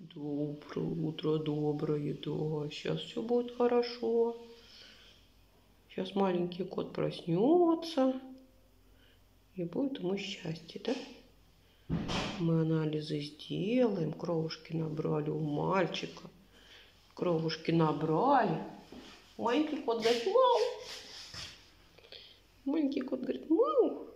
Доброе утро, доброе, да. Сейчас все будет хорошо. Сейчас маленький кот проснется. И будет ему счастье, да? Мы анализы сделаем. Кровушки набрали у мальчика. Кровушки набрали. Маленький кот говорит, мау. Маленький кот говорит, мау.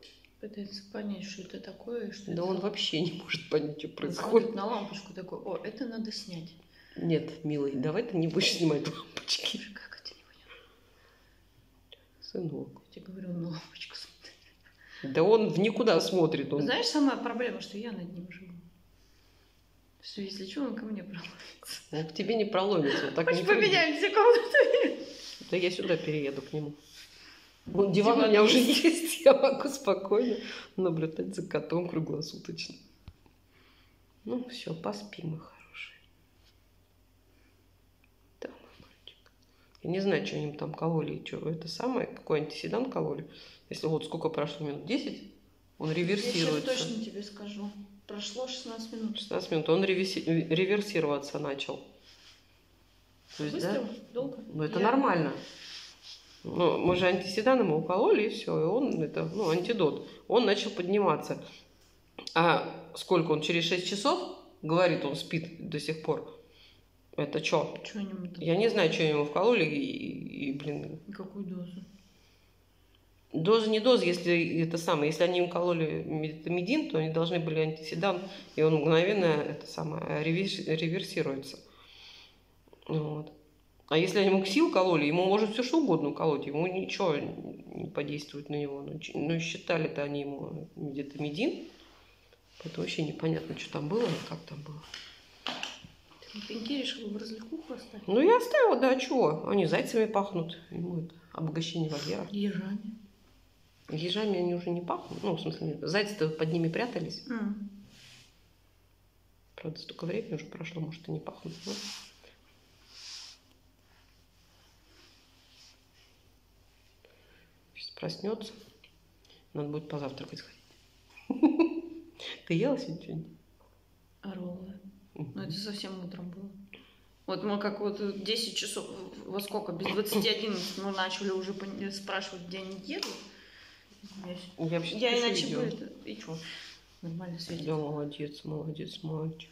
Пытается понять, что это такое, что Да это он вообще не может понять, что Он происходит. смотрит на лампочку такой, о, это надо снять. Нет, милый, давай ты не будешь снимать лампочки. Как это непонятно? Сынок. Я тебе говорю, он на лампочку смотрит. Да он в никуда смотрит. Он... Знаешь, самая проблема, что я над ним живу. Что если что, он ко мне проломится. Он к тебе не проломится. он Так Хочешь не поменяемся комнатами? Да я сюда перееду к нему. Вон диван у Диван меня уже есть. есть. Я могу спокойно наблюдать за котом круглосуточно. Ну, все, поспи, мой хороший. Да, мой мальчик. Я не знаю, что они там кололи и что. Это самое, какой антиседан кололи. Если вот сколько прошло минут? 10? Он Я сейчас реверсируется. точно тебе скажу. Прошло 16 минут. 16 минут. Он реверси- реверсироваться начал. То есть, да? Быстро? Долго? Ну, это Я- нормально. Ну, мы же антиседан ему укололи, и все. И он, это, ну, антидот. Он начал подниматься. А сколько он? Через 6 часов, говорит, он спит до сих пор. Это что? Я не знаю, что ему вкололи, и, и, блин, Какую дозу? доза не доза, если это самое, если они им кололи метамидин, то они должны были антиседан, и он мгновенно это самое реверс- реверсируется. Вот. А если ему ксил кололи, ему может все что угодно колоть, ему ничего не подействует на него. Ну, ч- Ну, считали-то они ему где-то медин, поэтому вообще непонятно, что там было, как там было. Ты пеньки решила в развлекуху оставить? Ну, я оставила, да, чего? Они зайцами пахнут, ему это обогащение вольера. Ежами. Ежами они уже не пахнут, ну, в смысле, зайцы-то под ними прятались. М. Правда, столько времени уже прошло, может, и не пахнут. но- проснется. Надо будет позавтракать сходить. Ты ела сегодня что-нибудь? Роллы? Ну, это совсем утром было. Вот мы как вот 10 часов, во сколько, без 21 мы начали уже спрашивать, где они едут. Я, Я, иначе это... И что? Нормально светит. Да, молодец, молодец, мальчик.